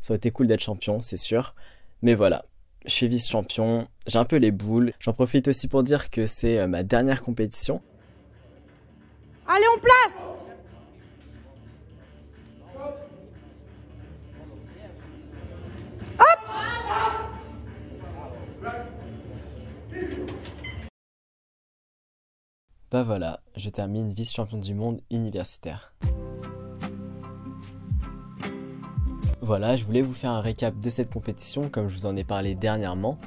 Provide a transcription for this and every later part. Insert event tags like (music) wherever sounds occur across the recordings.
Ça aurait été cool d'être champion, c'est sûr. Mais voilà, je suis vice-champion, j'ai un peu les boules. J'en profite aussi pour dire que c'est euh, ma dernière compétition. Allez, on place Bah voilà, je termine vice-champion du monde universitaire. Voilà, je voulais vous faire un récap de cette compétition comme je vous en ai parlé dernièrement.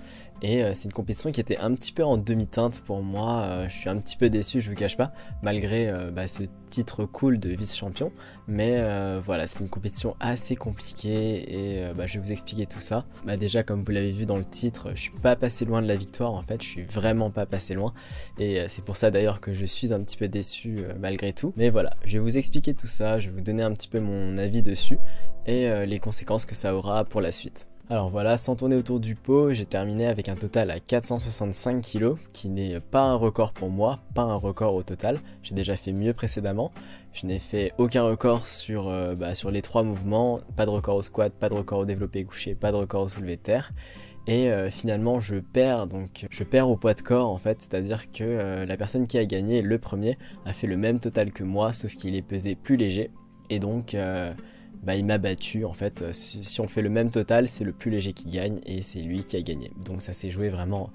Et euh, c'est une compétition qui était un petit peu en demi-teinte pour moi. Euh, je suis un petit peu déçu, je vous cache pas, malgré euh, bah, ce titre cool de vice-champion. Mais voilà, c'est une compétition assez compliquée et bah, je vais vous expliquer tout ça. Bah, déjà, comme vous l'avez vu dans le titre, je suis pas passé loin de la victoire en fait. Je suis vraiment pas passé loin. Et c'est pour ça d'ailleurs que je suis un petit peu déçu malgré tout. Mais voilà, je vais vous expliquer tout ça. Je vais vous donner un petit peu mon avis dessus et les conséquences que ça aura pour la suite. Alors voilà, sans tourner autour du pot, j'ai terminé avec un total à 465 kg, qui n'est pas un record pour moi, pas un record au total. J'ai déjà fait mieux précédemment. Je n'ai fait aucun record sur, euh, bah, sur les trois mouvements, pas de record au squat, pas de record au développé couché, pas de record au soulevé de terre. Et euh, finalement, je perds, donc je perds au poids de corps en fait, c'est-à-dire que euh, la personne qui a gagné le premier a fait le même total que moi, sauf qu'il est pesé plus léger. Et donc, bah, il m'a battu. En fait, euh, si on fait le même total, c'est le plus léger qui gagne et c'est lui qui a gagné. Donc ça s'est joué vraiment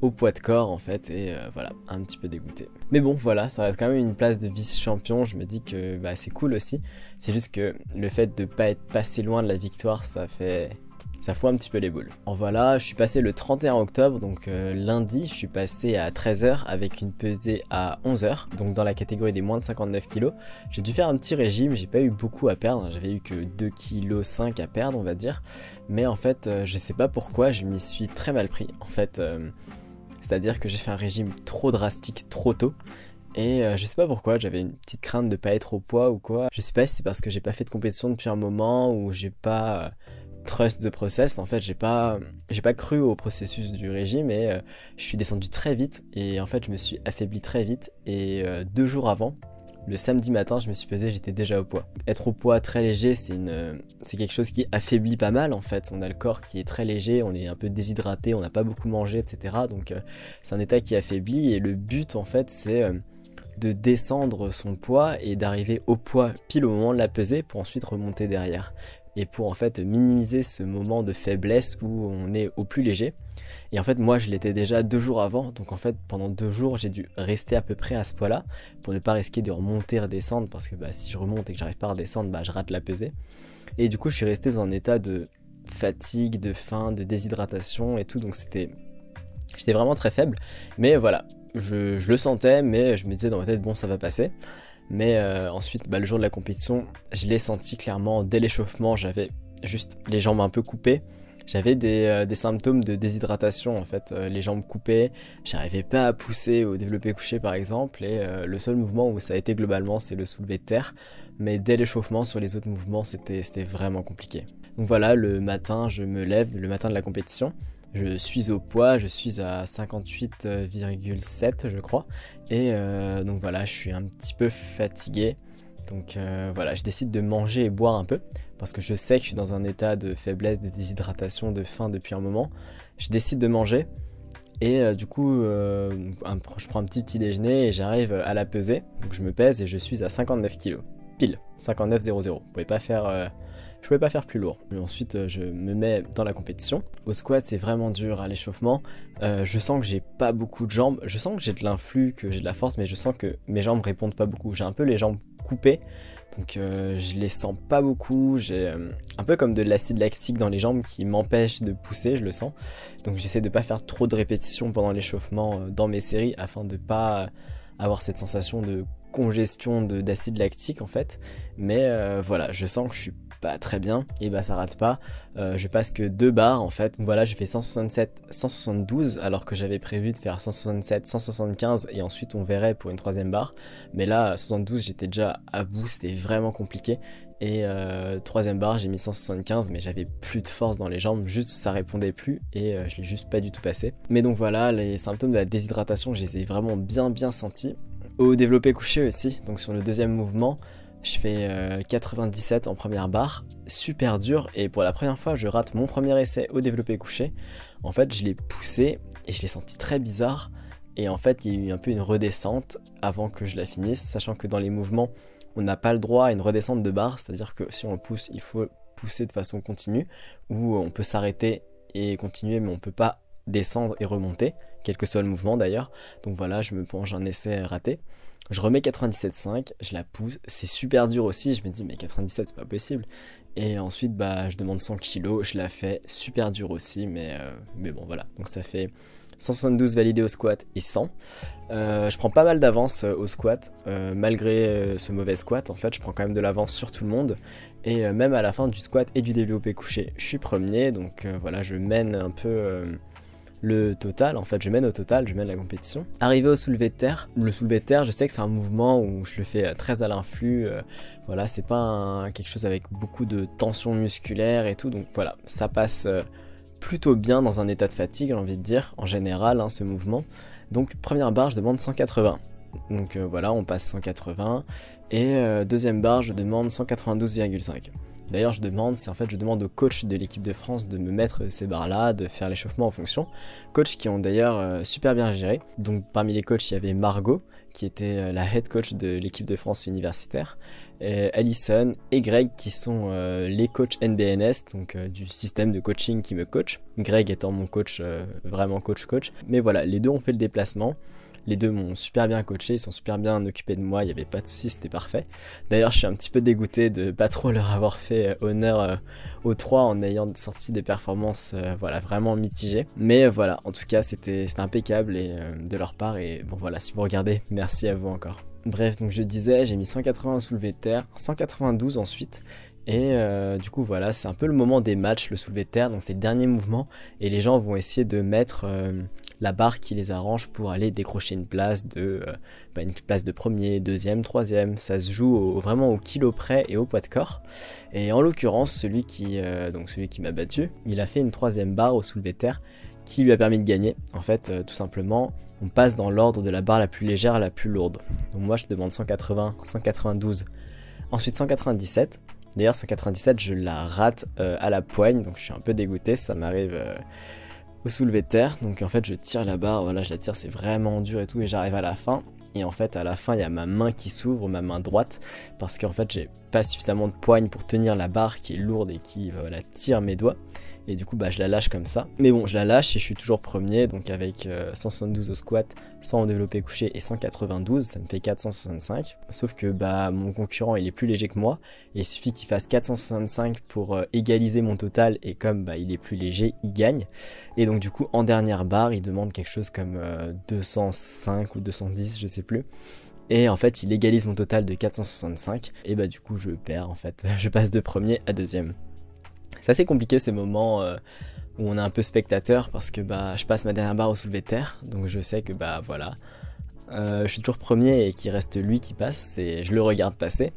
au poids de corps en fait et euh, voilà un petit peu dégoûté mais bon voilà ça reste quand même une place de vice champion je me dis que bah, c'est cool aussi c'est juste que le fait de pas être passé loin de la victoire ça fait ça fout un petit peu les boules. En voilà, je suis passé le 31 octobre, donc euh, lundi, je suis passé à 13h avec une pesée à 11h, donc dans la catégorie des moins de 59 kg. J'ai dû faire un petit régime, j'ai pas eu beaucoup à perdre, j'avais eu que 2,5 kg à perdre, on va dire. Mais en fait, euh, je sais pas pourquoi, je m'y suis très mal pris. En fait, euh, c'est-à-dire que j'ai fait un régime trop drastique trop tôt. Et je sais pas pourquoi, j'avais une petite crainte de pas être au poids ou quoi. Je sais pas si c'est parce que j'ai pas fait de compétition depuis un moment ou j'ai pas trust the process. En fait, j'ai pas, j'ai pas cru au processus du régime et euh, je suis descendu très vite et en fait, je me suis affaibli très vite. Et euh, deux jours avant, le samedi matin, je me suis pesé, j'étais déjà au poids. Être au poids très léger, c'est une, c'est quelque chose qui affaiblit pas mal en fait. On a le corps qui est très léger, on est un peu déshydraté, on n'a pas beaucoup mangé, etc. Donc euh, c'est un état qui affaiblit et le but en fait, c'est de descendre son poids et d'arriver au poids pile au moment de la pesée pour ensuite remonter derrière et pour en fait minimiser ce moment de faiblesse où on est au plus léger. Et en fait moi je l'étais déjà deux jours avant, donc en fait pendant deux jours j'ai dû rester à peu près à ce poids-là pour ne pas risquer de remonter, redescendre, parce que bah, si je remonte et que j'arrive pas à redescendre, bah, je rate la pesée. Et du coup je suis resté dans un état de fatigue, de faim, de déshydratation et tout, donc c'était... J'étais vraiment très faible, mais voilà, je, je, le sentais, mais je me disais dans ma tête, bon, ça va passer. Mais euh, ensuite, bah, le jour de la compétition, je l'ai senti clairement dès l'échauffement, j'avais juste les jambes un peu coupées. J'avais des, euh, symptômes de déshydratation en fait, euh, les jambes coupées, j'arrivais pas à pousser au développé couché par exemple, et le seul mouvement où ça a été globalement c'est le soulevé de terre, mais dès l'échauffement sur les autres mouvements c'était vraiment compliqué. Donc voilà, le matin je me lève, le matin de la compétition, je suis au poids, je suis à 58,7 je crois. Et euh, donc voilà, je suis un petit peu fatigué. Donc euh, voilà, je décide de manger et boire un peu. Parce que je sais que je suis dans un état de faiblesse, de déshydratation, de faim depuis un moment. Je décide de manger. Et euh, du coup, je prends un petit petit déjeuner et j'arrive à la peser. Donc je me pèse et je suis à 59 kg. Pile, 59,00. Vous pouvez pas faire je pouvais pas faire plus lourd. ensuite, euh, je me mets dans la compétition. Au squat, c'est vraiment dur à l'échauffement. Euh, je sens que j'ai pas beaucoup de jambes. Je sens que j'ai de l'influx, que j'ai de la force, mais je sens que mes jambes répondent pas beaucoup. J'ai un peu les jambes coupées. Donc euh, je les sens pas beaucoup, j'ai un peu comme de l'acide lactique dans les jambes qui m'empêche de pousser, je le sens. Donc j'essaie de pas faire trop de répétitions pendant l'échauffement dans mes séries afin de pas avoir cette sensation de congestion d'acide lactique en fait. Mais voilà, je sens que je suis pas très bien, et bah ça rate pas. Euh, je passe que deux barres en fait. Voilà, j'ai fait 167, 172 alors que j'avais prévu de faire 167, 175 et ensuite on verrait pour une troisième barre. Mais là, 72, j'étais déjà à bout, c'était vraiment compliqué. Et euh, troisième barre, j'ai mis 175, mais j'avais plus de force dans les jambes, juste ça répondait plus et euh, je l'ai juste pas du tout passé. Mais donc voilà, les symptômes de la déshydratation, je les ai vraiment bien bien sentis. Au développé couché aussi, donc sur le deuxième mouvement, Je fais 97 en première barre, super dur, et pour la première fois, je rate mon premier essai au développé couché. En fait, je l'ai poussé et je l'ai senti très bizarre. Et en fait, il y a eu un peu une redescente avant que je la finisse, sachant que dans les mouvements, on n'a pas le droit à une redescente de barre, c'est-à-dire que si on pousse, il faut pousser de façon continue, ou on peut s'arrêter et continuer, mais on peut pas descendre et remonter, quel que soit le mouvement d'ailleurs. Donc voilà, je me penche un essai raté. Je remets 97.5, je la pousse, c'est super dur aussi, je me dis mais 97 c'est pas possible. Et ensuite bah je demande 100 kg, je la fais super dur aussi, mais, euh, mais bon voilà. Donc ça fait 172 validés au squat et 100. Euh, je prends pas mal d'avance euh, au squat, malgré ce mauvais squat en fait, je prends quand même de l'avance sur tout le monde. Et même à la fin du squat et du développé couché, je suis premier, donc voilà, je mène un peu le total, en fait je mène au total, je mène la compétition. Arrivé au soulevé de terre, le soulevé de terre je sais que c'est un mouvement où je le fais euh, très à l'influx, euh, voilà c'est pas quelque chose avec beaucoup de tension musculaire et tout, donc voilà ça passe euh, plutôt bien dans un état de fatigue j'ai envie de dire, en général hein, ce mouvement. Donc première barre je demande 180. Donc voilà, on passe 180. Et deuxième barre, je demande 192,5. D'ailleurs, je demande, c'est en fait, je demande au coach de l'équipe de France de me mettre ces barres-là, de faire l'échauffement en fonction. Coach qui ont d'ailleurs euh, super bien géré. Donc, parmi les coachs, il y avait Margot, qui était euh, la head coach de l'équipe de France universitaire, et Allison et Greg, qui sont euh, les coachs NBNS, donc du système de coaching qui me coach. Greg étant mon coach, vraiment coach-coach. Mais voilà, les deux ont fait le déplacement. Les deux m'ont super bien coaché, ils sont super bien occupés de moi, il n'y avait pas de soucis, c'était parfait. D'ailleurs, je suis un petit peu dégoûté de pas trop leur avoir fait euh, honneur euh, aux trois en ayant sorti des performances euh, voilà, vraiment mitigées. Mais voilà, en tout cas, c'était impeccable de leur part. Et bon, voilà, si vous regardez, merci à vous encore. Bref, donc je disais, j'ai mis 180 soulevé de terre, 192 ensuite. Et du coup, voilà, c'est un peu le moment des matchs, le soulevé de terre. Donc, c'est le dernier mouvement. Et les gens vont essayer de mettre la barre qui les arrange pour aller décrocher une place de, euh, bah, place de premier, deuxième, troisième. Ça se joue vraiment au kilo près et au poids de corps. Et en l'occurrence, celui qui, euh, qui m'a battu, il a fait une troisième barre au soulevé de terre qui lui a permis de gagner. En fait, euh, tout simplement, on passe dans l'ordre de la barre la plus légère à la plus lourde. Donc moi, je demande 180, 192, ensuite 197. D'ailleurs, 197, je la rate à la poigne, donc je suis un peu dégoûté. Ça m'arrive au soulevé de terre. Donc en fait, je tire la barre, voilà, je la tire, c'est vraiment dur et tout, et j'arrive à la fin. Et en fait, à la fin, il y a ma main qui s'ouvre, ma main droite, parce qu'en fait, j'ai pas suffisamment de poigne pour tenir la barre qui est lourde et qui voilà, tire mes doigts. Et du coup, bah, je la lâche comme ça. Mais bon, je la lâche et je suis toujours premier, donc avec 172 euh, au squat, 100 au développé couché et 192, ça me fait 465. Sauf que bah, mon concurrent, il est plus léger que moi, et il suffit qu'il fasse 465 pour euh, égaliser mon total, et comme bah, il est plus léger, il gagne. Et donc du coup, en dernière barre, il demande quelque chose comme 205 euh, ou 210, je sais plus. Et en fait, il égalise mon total de 465. Et bah du coup, je perds en fait. (laughs) Je passe de premier à deuxième. C'est assez compliqué ces moments euh, où on est un peu spectateur parce que bah, je passe ma dernière barre au soulevé de terre, donc je sais que bah voilà, euh, je suis toujours premier et qu'il reste lui qui passe, et je le regarde passer.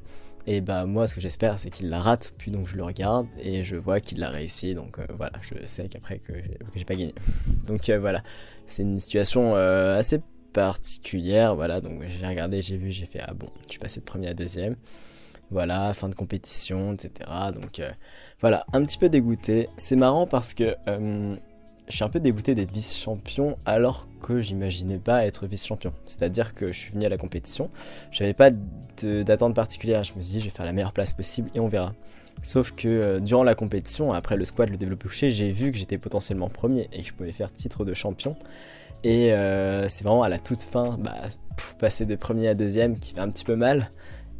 Et bah moi ce que j'espère c'est qu'il la rate, puis donc je le regarde et je vois qu'il l'a réussi, donc euh, voilà, je sais qu'après que, j'ai pas gagné. (laughs) donc voilà, c'est une situation assez particulière, voilà, donc j'ai regardé, j'ai vu, j'ai fait ah bon, je suis passé de premier à deuxième voilà, fin de compétition, etc. Donc euh, voilà, un petit peu dégoûté. C'est marrant parce que euh, je suis un peu dégoûté d'être vice-champion alors que j'imaginais pas être vice-champion. C'est-à-dire que je suis venu à la compétition, j'avais pas d'attente particulière, je me suis dit je vais faire la meilleure place possible et on verra. Sauf que euh, durant la compétition, après le squat, le développé couché, j'ai vu que j'étais potentiellement premier et que je pouvais faire titre de champion. Et c'est vraiment à la toute fin, bah, passer de premier à deuxième qui fait un petit peu mal.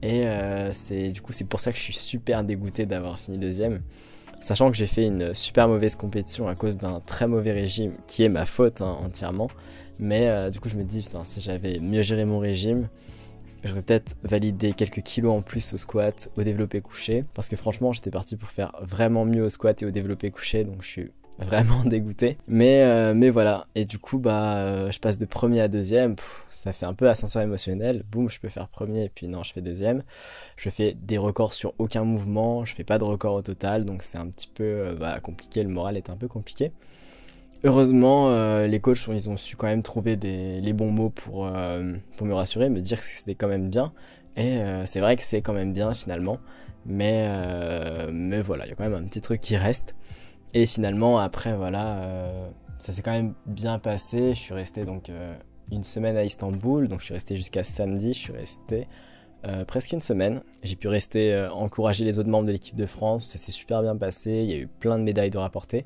Et euh, c'est du coup c'est pour ça que je suis super dégoûté d'avoir fini deuxième. Sachant que j'ai fait une super mauvaise compétition à cause d'un très mauvais régime, qui est ma faute hein, entièrement. Mais euh, du coup je me dis, putain, si j'avais mieux géré mon régime, j'aurais peut-être validé quelques kilos en plus au squat, au développé couché. Parce que franchement j'étais parti pour faire vraiment mieux au squat et au développé couché, donc je suis (laughs) vraiment dégoûté. Mais, euh, mais voilà, et du coup, bah, euh, je passe de premier à deuxième, ça fait un peu ascenseur émotionnel, boum, je peux faire premier, et puis non, je fais deuxième. Je fais des records sur aucun mouvement, je fais pas de record au total, donc c'est un petit peu euh, bah, compliqué, le moral est un peu compliqué. Heureusement, les coachs, ils ont su quand même trouver les bons mots pour, pour me rassurer, me dire que c'était quand même bien. Et c'est vrai que c'est quand même bien finalement. Mais, mais voilà, il y a quand même un petit truc qui reste. Et finalement, après, voilà, ça s'est quand même bien passé. Je suis resté donc une semaine à Istanbul, donc je suis resté jusqu'à samedi, je suis resté euh, presque une semaine. J'ai pu rester euh, encourager les autres membres de l'équipe de France, ça s'est super bien passé, il y a eu plein de médailles de rapporter.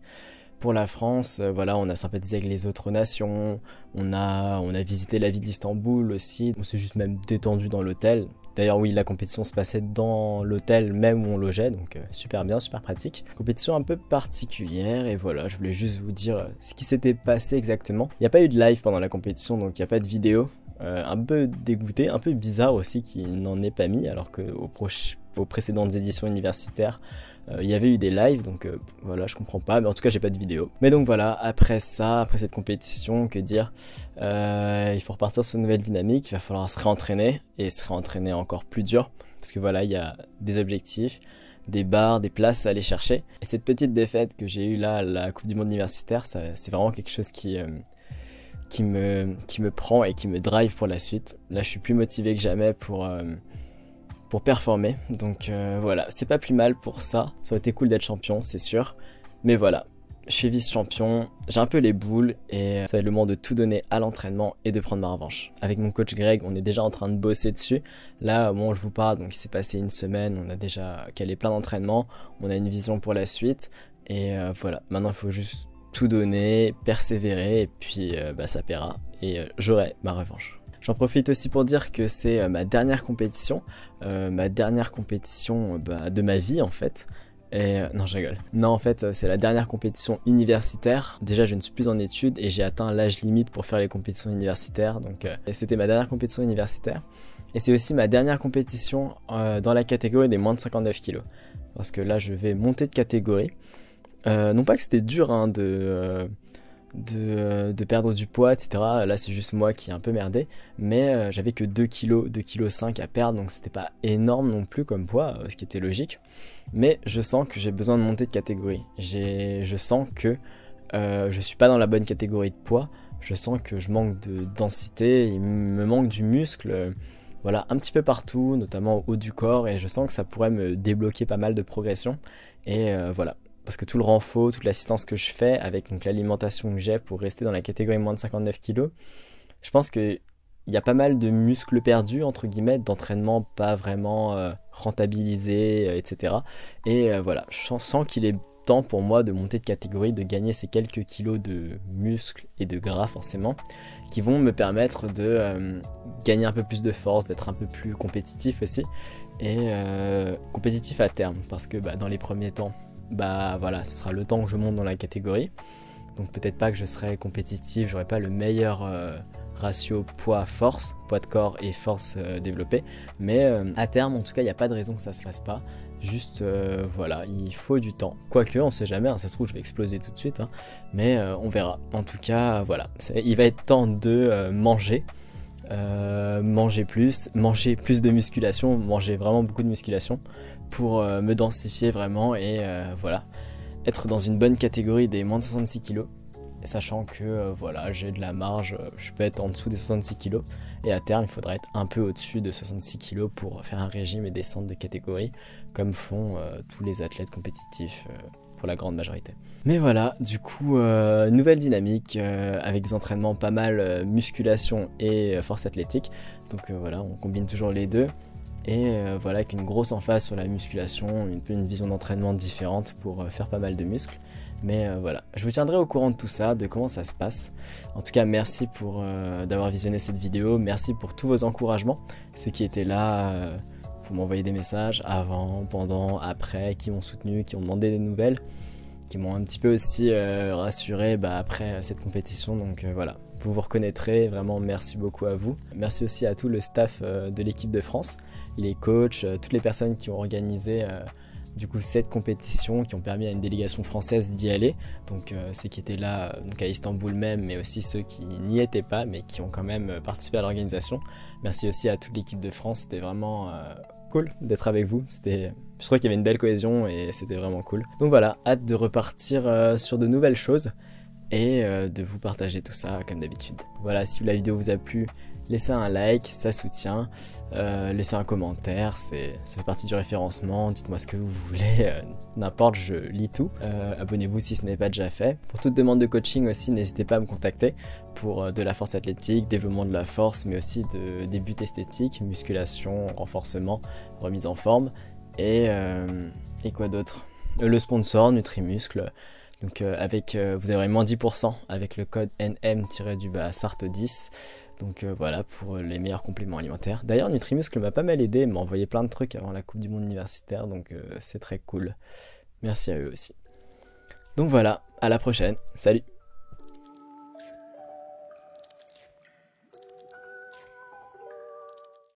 Pour la France, euh, voilà, on a sympathisé avec les autres nations, on a visité la ville d'Istanbul aussi, on s'est juste même détendu dans l'hôtel. D'ailleurs, oui, la compétition se passait dans l'hôtel même où on logeait, donc super bien, super pratique. Compétition un peu particulière, et voilà, je voulais juste vous dire ce qui s'était passé exactement. Il n'y a pas eu de live pendant la compétition, donc il n'y a pas de vidéo. Euh, un peu dégoûté, un peu bizarre aussi qu'il n'en ait pas mis, alors qu'aux aux précédentes éditions universitaires, euh, il y avait eu des lives, donc euh, voilà, je comprends pas, mais en tout cas, j'ai pas de vidéo. Mais donc voilà, après ça, après cette compétition, que dire Il faut repartir sur une nouvelle dynamique, il va falloir se réentraîner, et se réentraîner encore plus dur, parce que voilà, il y a des objectifs des barres, des places à aller chercher. Et cette petite défaite que j'ai eue là à la Coupe du Monde universitaire, c'est vraiment quelque chose qui, qui me, qui me prend et qui me drive pour la suite. Là, je suis plus motivé que jamais pour, euh, performer. Donc euh, voilà, c'est pas plus mal pour ça. Ça aurait été cool d'être champion, c'est sûr. Mais voilà, je suis vice-champion, j'ai un peu les boules et ça va être le moment de tout donner à l'entraînement et de prendre ma revanche. Avec mon coach Greg, on est déjà en train de bosser dessus. Là, au moment où je vous parle, donc il s'est passé une semaine, on a déjà calé plein d'entraînements, on a une vision pour la suite. Et euh, voilà, maintenant il faut juste tout donner, persévérer, et puis euh, bah, ça paiera, et euh, j'aurai ma revanche. J'en profite aussi pour dire que c'est euh, ma dernière compétition, ma dernière compétition bah, de ma vie en fait. Et non, je rigole. Non, en fait, c'est la dernière compétition universitaire. Déjà, je ne suis plus en études et j'ai atteint l'âge limite pour faire les compétitions universitaires. Donc, c'était ma dernière compétition universitaire. Et c'est aussi ma dernière compétition dans la catégorie des moins de 59 kg. Parce que là, je vais monter de catégorie. Euh, non pas que c'était dur hein, de, euh, de, de, perdre du poids, etc. Là, c'est juste moi qui ai un peu merdé. Mais euh, j'avais que 2 kg, 2 kg 5 à perdre, donc c'était pas énorme non plus comme poids, ce qui était logique. Mais je sens que j'ai besoin de monter de catégorie. Je sens que je suis pas dans la bonne catégorie de poids. Je sens que je manque de densité, il me manque du muscle voilà, un petit peu partout, notamment au haut du corps, et je sens que ça pourrait me débloquer pas mal de progression. Et voilà, parce que tout le renfort, toute l'assistance que je fais avec l'alimentation que j'ai pour rester dans la catégorie moins de 59 kg, je pense qu'il y a pas mal de muscles perdus, entre guillemets, d'entraînement pas vraiment euh, rentabilisé, euh, etc. Et euh, voilà, je sens qu'il est temps pour moi de monter de catégorie, de gagner ces quelques kilos de muscles et de gras forcément, qui vont me permettre de gagner un peu plus de force, d'être un peu plus compétitif aussi, et compétitif à terme, parce que bah, dans les premiers temps, bah voilà, ce sera le temps que je monte dans la catégorie. Donc peut-être pas que je serai compétitif, j'aurai pas le meilleur euh, ratio poids-force, poids de corps et force euh, développée. Mais euh, à terme, en tout cas, il n'y a pas de raison que ça se fasse pas. Juste, voilà, il faut du temps. Quoique, on sait jamais, hein, ça se trouve, je vais exploser tout de suite. Hein. mais on verra. En tout cas, voilà, il va être temps de manger. manger plus, manger plus de musculation, manger vraiment beaucoup de musculation pour euh, me densifier vraiment et euh, voilà, être dans une bonne catégorie des moins de 66 kg. Sachant que euh, voilà, j'ai de la marge, je peux être en dessous des 66 kg et à terme il faudra être un peu au-dessus de 66 kg pour faire un régime et descendre de catégorie comme font tous les athlètes compétitifs pour la grande majorité. Mais voilà, du coup, nouvelle dynamique avec des entraînements pas mal musculation et force athlétique. Donc voilà, on combine toujours les deux et euh, voilà avec une grosse emphase sur la musculation, une, vision d'entraînement différente pour euh, faire pas mal de muscles. Mais euh, voilà, je vous tiendrai au courant de tout ça, de comment ça se passe. En tout cas, merci pour d'avoir visionné cette vidéo, merci pour tous vos encouragements, ceux qui étaient là pour m'envoyer des messages avant, pendant, après, qui m'ont soutenu, qui ont demandé des nouvelles, qui m'ont un petit peu aussi rassuré bah, après cette compétition. Donc voilà, vous vous reconnaîtrez, vraiment merci beaucoup à vous. Merci aussi à tout le staff de l'équipe de France les coachs, euh, toutes les personnes qui ont organisé euh, du coup cette compétition, qui ont permis à une délégation française d'y aller. Donc euh, ceux qui étaient là à Istanbul même, mais aussi ceux qui n'y étaient pas, mais qui ont quand même participé à l'organisation. Merci aussi à toute l'équipe de France, c'était vraiment cool d'être avec vous. C'était, je crois qu'il y avait une belle cohésion et c'était vraiment cool. Donc voilà, hâte de repartir sur de nouvelles choses. Et de vous partager tout ça comme d'habitude. Voilà, si la vidéo vous a plu, laissez un like, ça soutient, euh, laissez un commentaire, c'est, ça fait partie du référencement, dites-moi ce que vous voulez, euh, n'importe, je lis tout. Euh, abonnez-vous si ce n'est pas déjà fait. Pour toute demande de coaching aussi, n'hésitez pas à me contacter pour de la force athlétique, développement de la force, mais aussi de, des buts esthétiques, musculation, renforcement, remise en forme, et, et quoi d'autre? Le sponsor, Nutrimuscle. Donc avec, vous aurez moins 10% avec le code NM-SART10. Donc euh, voilà pour les meilleurs compléments alimentaires. D'ailleurs, Nutrimuscle m'a pas mal aidé, m'a envoyé plein de trucs avant la Coupe du Monde universitaire, donc euh, c'est très cool. Merci à eux aussi. Donc voilà, à la prochaine. Salut